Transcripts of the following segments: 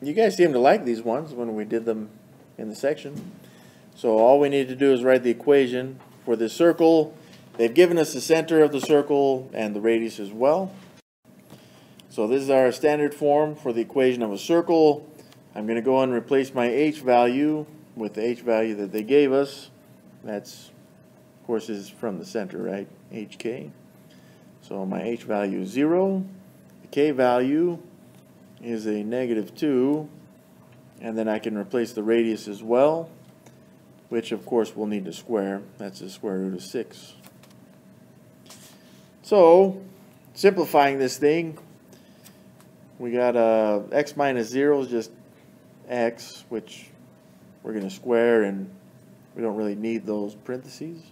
you guys seem to like these ones when we did them in the section. So all we need to do is write the equation for this circle. They've given us the center of the circle and the radius as well. So this is our standard form for the equation of a circle. I'm going to go and replace my h value with the h value that they gave us. That's, of course, is from the center, right? hk. So my h value is 0. The k value is a negative 2. And then I can replace the radius as well, which of course we'll need to square. That's the square root of 6. So, simplifying this thing, we got uh, x minus 0 is just x, which we're going to square, and we don't really need those parentheses.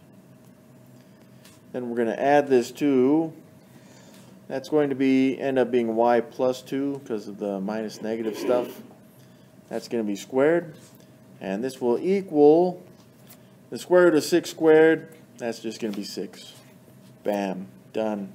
Then we're going to add this to, that's going to be end up being y plus 2 because of the minus negative stuff. That's going to be squared. And this will equal the square root of 6 squared. That's just going to be 6. Bam. Done.